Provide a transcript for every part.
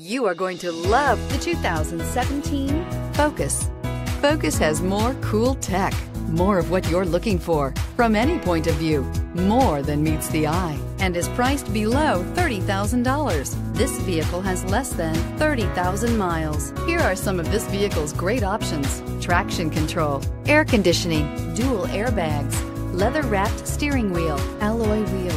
You are going to love the 2017 Focus. Focus has more cool tech, more of what you're looking for from any point of view, more than meets the eye, and is priced below $30,000. This vehicle has less than 30,000 miles. Here are some of this vehicle's great options traction control, air conditioning, dual airbags leather wrapped steering wheel, alloy wheels,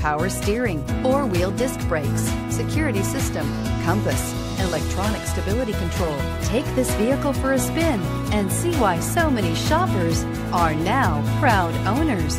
power steering, four wheel disc brakes, security system, compass, electronic stability control. Take this vehicle for a spin and see why so many shoppers are now proud owners.